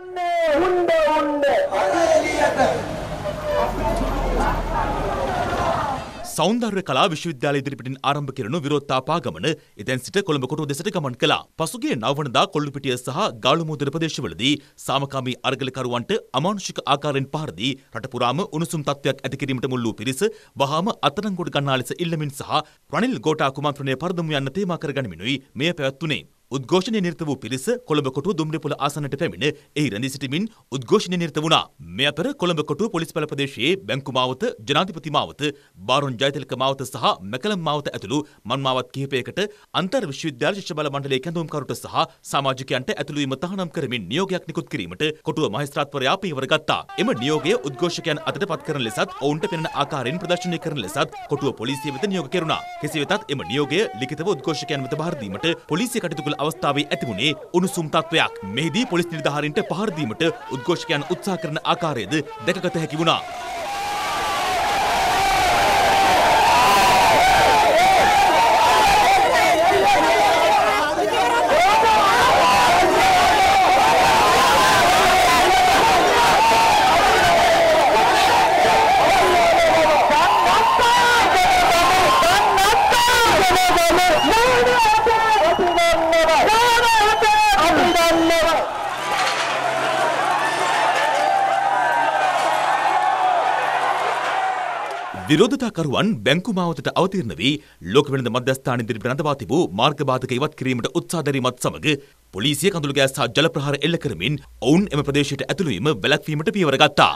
උණ්ඩ උණ්ඩ සෞන්දර්ය කලා විශ්වවිද්‍යාල ඉදිරිපිටින් ආරම්භ කෙරෙනු විරෝධතා පාගමන එතැන් සිට කොළඹ කොටුව දෙසට ගමන් කළා. පසුගිය නවවනදා කොල්ලුපිටිය සහ ගාලුමුදර ප්‍රදේශවලදී සාමකාමී අරගලකරුවන්ට අමානුෂික ආකාරයෙන් පහර දී රට පුරාම උණුසුම් තත්ත්වයක් ඇති කිරීමට මුල් වූ පිරිස වහාම අත්අඩංගුවට ගන්නා ලෙස ඉල්ලමින් සහ රනිල් ගෝටා කුමන්ත්‍රණය පරදමු යන්න තේමා කරගනිමිනුයි මෙය පැවැත්වුණේ. උද්ඝෝෂණය නිරත වූ පිරිස කොළඹ කොටුව දුම්රිපොළ ආසන්නට පැමිණ එහි රැඳී සිටිමින් උද්ඝෝෂණය නිරත වුණා. මේ අතර කොළඹ කොටුව පොලිස් බල ප්‍රදේශයේ බැංකු මාවත, ජනාධිපති මාවත, බාරොන් ජයතිලක මාවත සහ මැකලම් මාවත ඇතුළු මන් මාවත් කිහිපයකට අන්තර් විශ්වවිද්‍යාල ශිෂ්‍ය බල මණ්ඩලයේ කැඳවුම්කරුට සහ සමාජිකයන්ට ඇතුළු වීම තහනම් කරමින් නියෝගයක් නිකුත් කිරීමට කොටුව මහේස්ත්‍රාත්වරයා පියවර ගත්තා. එම නියෝගය උද්ඝෝෂකයන් අතට පත් කරන ලෙසත් ඔවුන්ට පෙනෙන ආකාරයෙන් ප්‍රදර්ශනය කරන ලෙසත් කොටුව පොලිසිය වෙත නියෝග කෙරුණා. කෙසේ වෙතත් එම නියෝගය ලිඛිතව උද්ඝෝෂකයන් වෙත බාර දීමට පොලිසිය කටයුතු කළ අවස්ථාවේ ඇතිවුණේ උණුසුම් තත්වයක්. මෙහිදී පොලිස් නිලධාරීන්ට පහර දීමට උද්ඝෝෂකයන් උත්සාහ කරන ආකාරයද දැකගත හැකි වුණා. විරෝධතාකරුවන් බැංකු මාවතට අවතීර්ණ වී ලෝක වෙළඳ මධ්‍යස්ථාන ඉදිරි රඳවා තිබූ මාර්ගබාධක ඉවත් කිරීමට උත්සාහ දැරීමත් සමග පොලිසිය කඳුළු ගෑස් සහ ජල ප්‍රහාර එල්ල කරමින් ඔවුන් එම ප්‍රදේශයට ඇතුළු වීම වැළැක්වීමට පියවර ගත්තා.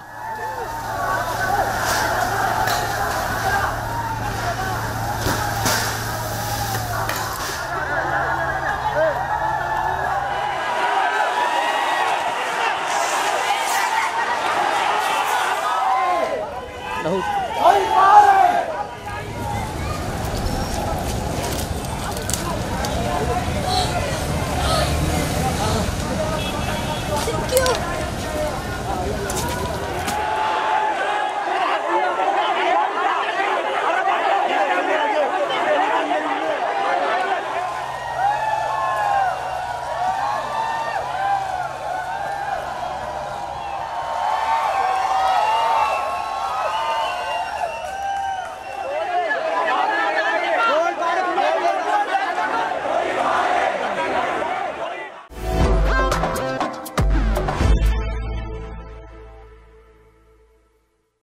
はい。